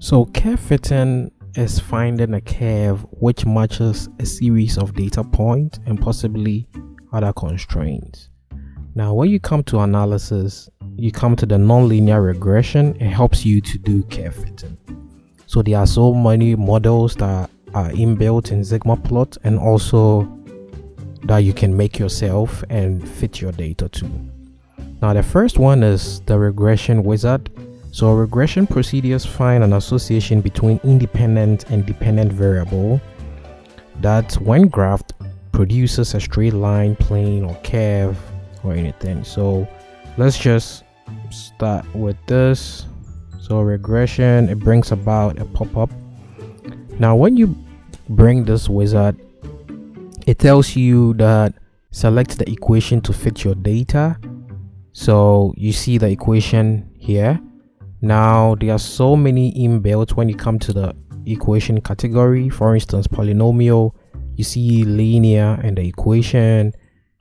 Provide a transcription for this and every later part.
So curve fitting is finding a curve which matches a series of data points and possibly other constraints. Now when you come to analysis, you come to the nonlinear regression, it helps you to do curve fitting. So there are so many models that are inbuilt in SigmaPlot and also that you can make yourself and fit your data to. Now the first one is the regression wizard so regression procedures find an association between independent and dependent variable that when graphed produces a straight line, plane or curve or anything. So let's just start with this. So regression, it brings about a pop-up. Now when you bring this wizard, it tells you that select the equation to fit your data. So you see the equation here now, there are so many inbuilt when you come to the equation category. For instance, polynomial, you see linear and the equation,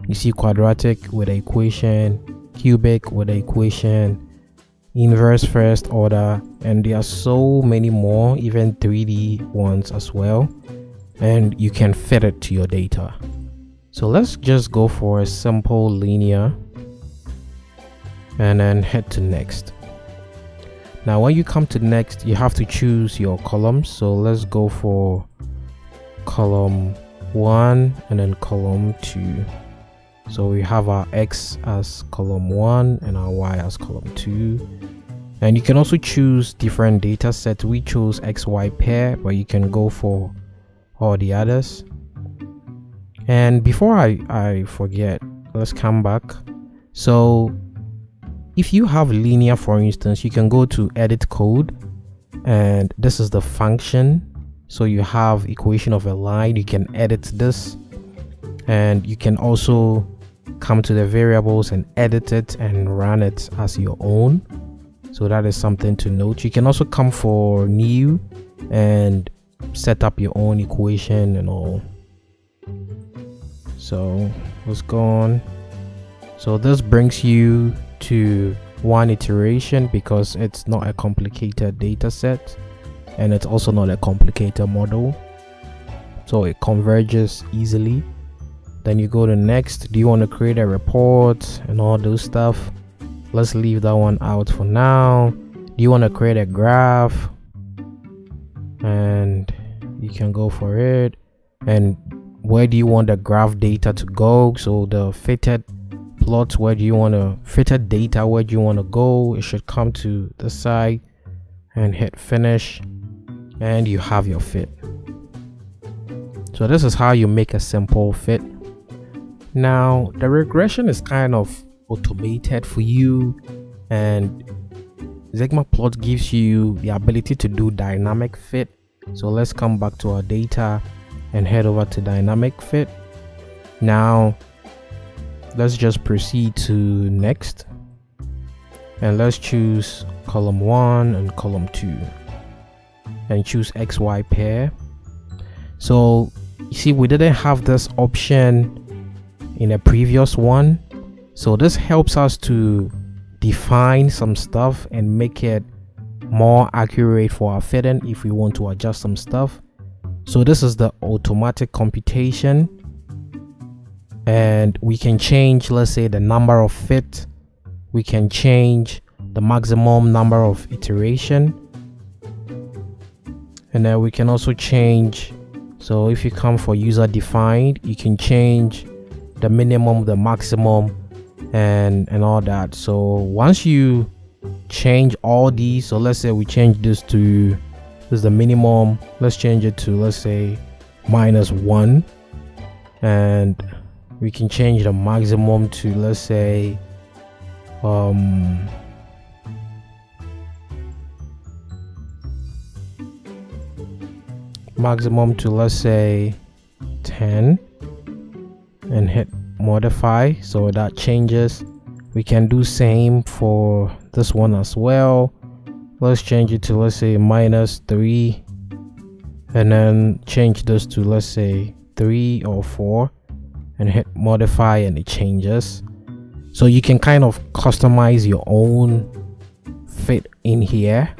you see quadratic with the equation, cubic with the equation, inverse first order, and there are so many more, even 3D ones as well. And you can fit it to your data. So let's just go for a simple linear and then head to next now when you come to next you have to choose your columns so let's go for column 1 and then column 2 so we have our x as column 1 and our y as column 2 and you can also choose different data sets. We chose xy pair but you can go for all the others. And before i i forget let's come back. So if you have linear for instance you can go to edit code and this is the function. So you have equation of a line you can edit this and you can also come to the variables and edit it and run it as your own. So that is something to note. You can also come for new and set up your own equation and all. So let's go on. So this brings you to one iteration because it's not a complicated data set and it's also not a complicated model. So it converges easily. Then you go to next. Do you want to create a report and all those stuff? Let's leave that one out for now. Do you want to create a graph? And you can go for it. And where do you want the graph data to go? So the fitted where do you want to fitted data where do you want to go. It should come to the side and hit finish and you have your fit. So this is how you make a simple fit. Now the regression is kind of automated for you and SigmaPlot gives you the ability to do dynamic fit. So let's come back to our data and head over to dynamic fit. Now let's just proceed to next. And let's choose column 1 and column 2 and choose xy pair. So you see we didn't have this option in a previous one. So this helps us to define some stuff and make it more accurate for our fitting if we want to adjust some stuff. So this is the automatic computation and we can change let's say the number of fit. We can change the maximum number of iteration. And then we can also change so if you come for user defined you can change the minimum the maximum and and all that. So once you change all these so let's say we change this to this is the minimum let's change it to let's say minus one. And we can change the maximum to let's say um maximum to let's say 10 and hit modify. So that changes. We can do same for this one as well. Let's change it to let's say minus 3 and then change this to let's say 3 or 4 and hit modify and it changes. So you can kind of customize your own fit in here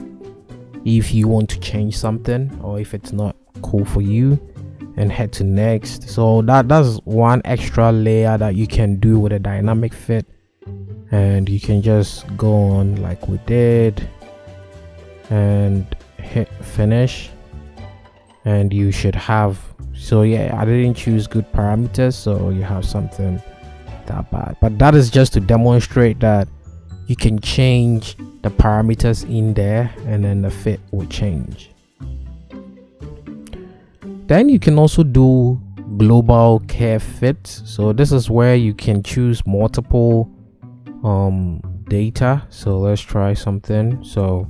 if you want to change something or if it's not cool for you and head to next. So that that's one extra layer that you can do with a dynamic fit. And you can just go on like we did and hit finish and you should have so yeah i didn't choose good parameters so you have something that bad. But that is just to demonstrate that you can change the parameters in there and then the fit will change. Then you can also do global curve fit so this is where you can choose multiple um data. So let's try something. So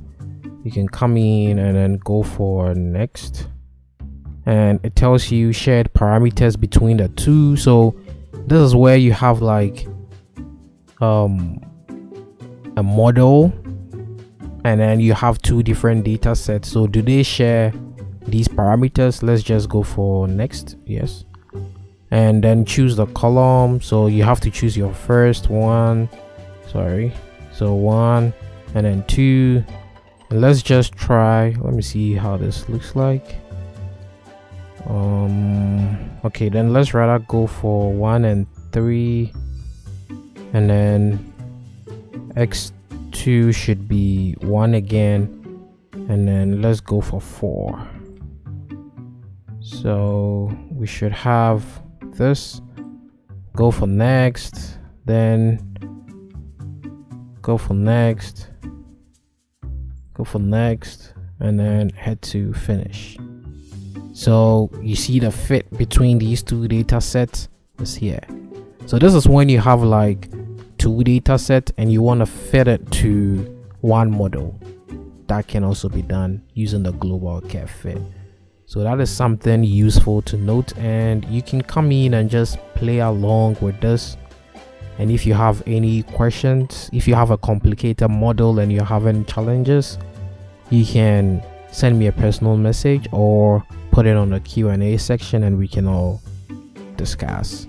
you can come in and then go for next and it tells you shared parameters between the two. So this is where you have like um a model and then you have two different data sets. So do they share these parameters? Let's just go for next. Yes. And then choose the column. So you have to choose your first one. Sorry. So one and then two. And let's just try. Let me see how this looks like um okay then let's rather go for one and three. And then x2 should be one again. And then let's go for four. So we should have this. Go for next. Then go for next. Go for next. And then head to finish so you see the fit between these two data sets? Is here so this is when you have like two data sets and you want to fit it to one model. That can also be done using the global curve fit. So that is something useful to note and you can come in and just play along with this. And if you have any questions if you have a complicated model and you're having challenges you can send me a personal message or put it on the q&a section and we can all discuss